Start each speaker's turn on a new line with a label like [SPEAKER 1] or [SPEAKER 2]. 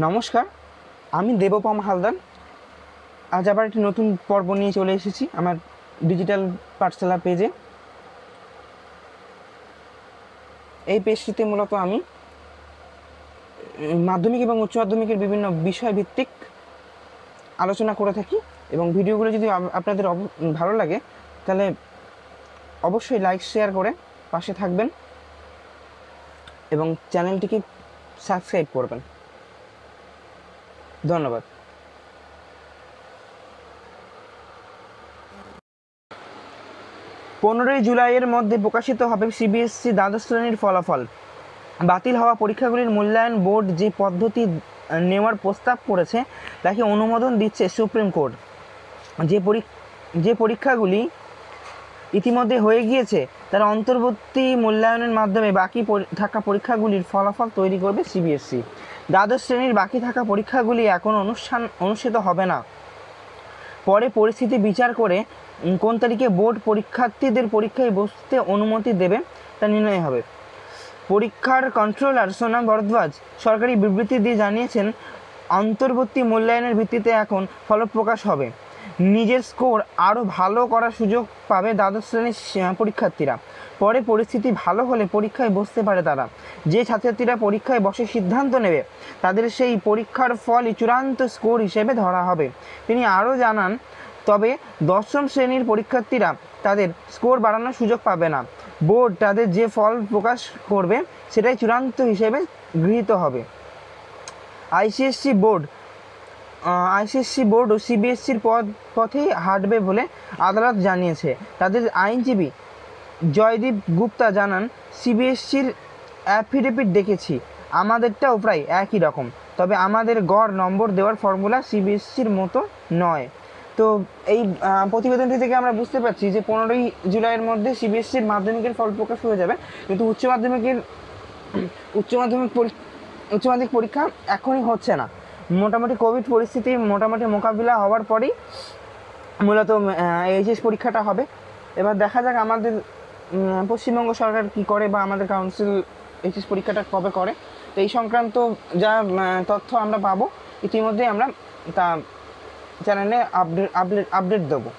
[SPEAKER 1] নমস্কার, আমি দেবপম হালদার। আজ আবার একটি নতুন পর্ব নিয়ে চলে এসেছি আমার ডিজিটাল পাঠশালা পেজে এই পেজটিতে মূলত আমি মাধ্যমিক এবং উচ্চ মাধ্যমিকের বিভিন্ন বিষয় ভিত্তিক আলোচনা করে থাকি এবং ভিডিওগুলো যদি আপনাদের ভালো লাগে, তাহলে অবশ্যই লাইক শেয়ার করে পাশে থাকবেন এবং চ্যানেলটিকে সাবস্ক্রাইব করবেন। ধন্যবাদ। পনেরোই জুলাইয়ের মধ্যে প্রকাশিত হবে সিবিএসসি দ্বাদশ শ্রেণির ফলাফল। বাতিল হওয়া পরীক্ষাগুলির মূল্যায়ন বোর্ড যে পদ্ধতি নেওয়ার প্রস্তাব করেছে, তাকে অনুমোদন দিচ্ছে সুপ্রিম কোর্ট। যে পরী- যে পরীক্ষাগুলি ইতিমধ্যে হয়ে গিয়েছে, তার অন্তর্বর্তী মূল্যায়নের মাধ্যমে বাকি থাকা পরীক্ষাগুলির ফলাফল তৈরি করবে সিবিএসসি দ্বাদশ শ্রেণির বাকি থাকা পরীক্ষাগুলি এখন অনুষ্ঠান, অনুষ্ঠিত হবে না। পরে পরিস্থিতি বিচার করে কোন তারিখে বোর্ড পরীক্ষার্থীদের পরীক্ষায় বসতে অনুমতি দেবে তা নির্ণয় হবে। পরীক্ষার কন্ট্রোলার সোনা ভরদ্বাজ সরকারি বিবৃতি দিয়ে জানিয়েছেন, অন্তর্বর্তী মূল্যায়নের ভিত্তিতে এখন ফলপ্রকাশ হবে। নিজের স্কোর আরও ভালো করার সুযোগ পাবে দ্বাদশ শ্রেণির পরীক্ষার্থীরা। পরে পরিস্থিতি ভালো হলে পরীক্ষায় বসতে পারে তারা। যে ছাত্রছাত্রীরা পরীক্ষায় বসে সিদ্ধান্ত নেবে, তাদের সেই পরীক্ষার ফলই চূড়ান্ত স্কোর হিসেবে ধরা হবে। তিনি আরও জানান, তবে দশম শ্রেণির পরীক্ষার্থীরা তাদের স্কোর বাড়ানোর সুযোগ পাবে না। বোর্ড তাদের যে ফল প্রকাশ করবে, সেটাই চূড়ান্ত হিসেবে গৃহীত হবে। আইসিএসসি বোর্ড আইসিএসসি বোর্ড ও সিবিএসসির পদ, পথেই হাঁটবে বলে আদালত জানিয়েছে। তাদের আইনজীবী জয়দীপ গুপ্তা জানান, সিবিএসসির অ্যাফিডেভিট দেখেছি। আমাদেরটাও প্রায় একই রকম। তবে আমাদের গড় নম্বর দেওয়ার ফর্মুলা সিবিএসসির মতো নয়। তো এই প্রতিবেদনটি থেকে আমরা বুঝতে পারছি যে পনেরোই জুলাইয়ের মধ্যে সিবিএসসির মাধ্যমিকের ফল প্রকাশ হয়ে যাবে। কিন্তু উচ্চ মাধ্যমিকের, উচ্চ মাধ্যমিক উচ্চ মাধ্যমিক পরীক্ষা এখনই হচ্ছে না। মোটামুটি কোভিড পরিস্থিতি, মোটামুটি মোকাবিলা হওয়ার পরেই মূলত এইচএস পরীক্ষাটা হবে। এবার দেখা যাক আমাদের পশ্চিমবঙ্গ সরকার কি করে বা আমাদের কাউন্সিল এইচএস পরীক্ষাটা কবে করে। তো এই সংক্রান্ত যা তথ্য আমরা পাবো, ইতিমধ্যেই আমরা তা চ্যানেলে আপডেট আপডেট আপডেট দেবো।